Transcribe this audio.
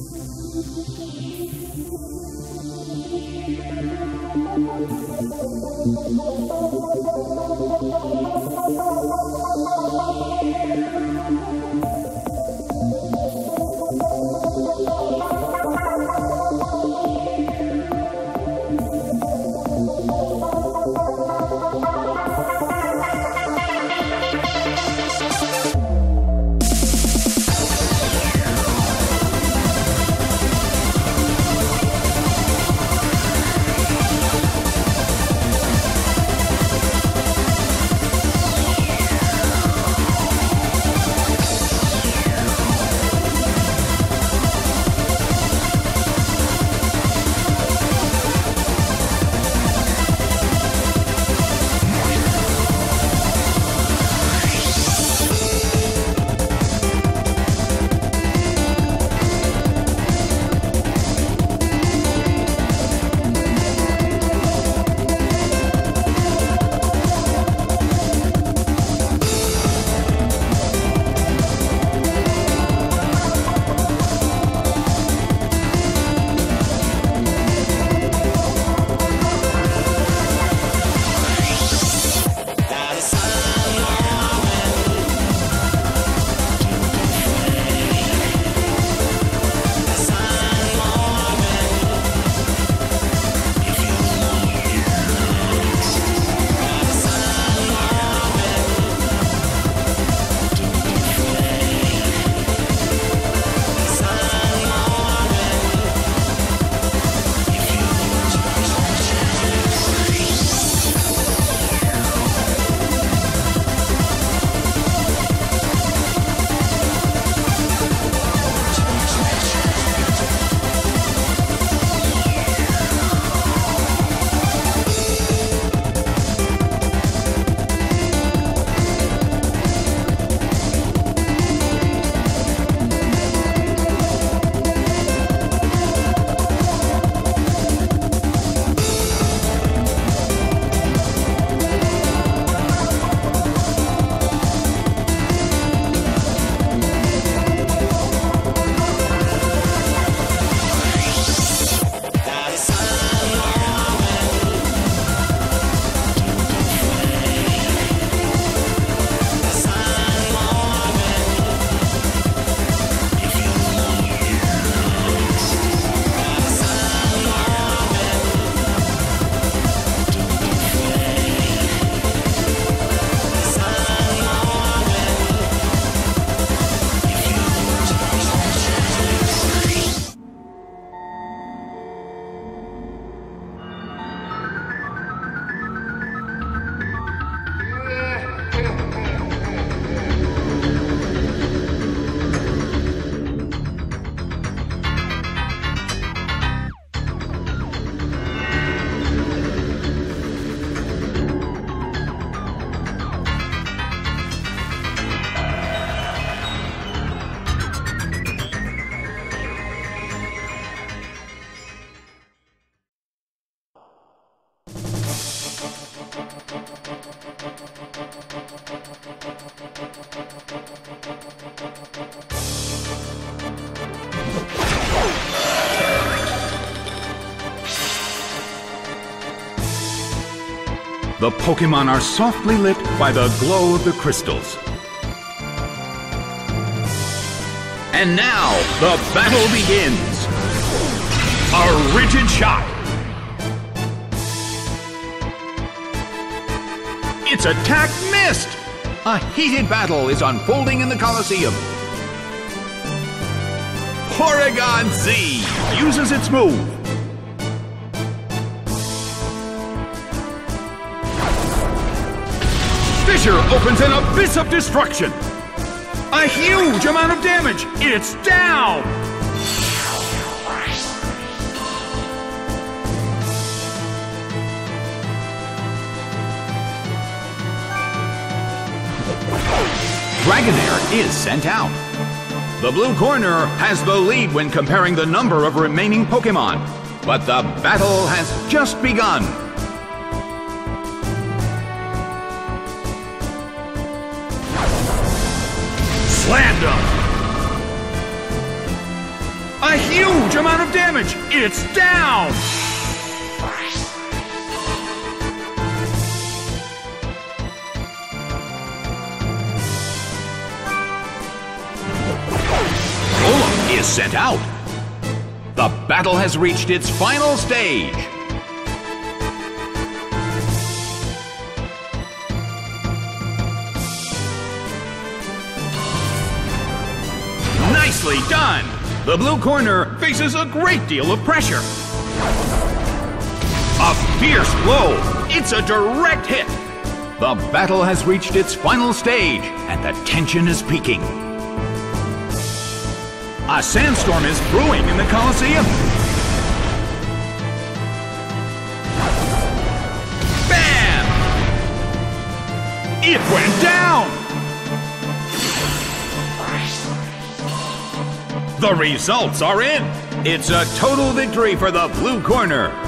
Thank you. The Pokemon are softly lit by the glow of the crystals. And now, the battle begins! A rigid shot! Its attack missed! A heated battle is unfolding in the Colosseum. Porygon Z uses its move. Fissure opens an abyss of destruction. A huge amount of damage. It's down. Dragonair is sent out. The blue corner has the lead when comparing the number of remaining Pokemon. But the battle has just begun. Slammed! A huge amount of damage! It's down! Golem is sent out. The battle has reached its final stage. Nicely done! The blue corner faces a great deal of pressure. A fierce blow! It's a direct hit! The battle has reached its final stage, and the tension is peaking. A sandstorm is brewing in the Colosseum. Bam! It went down! The results are in! It's a total victory for the blue corner.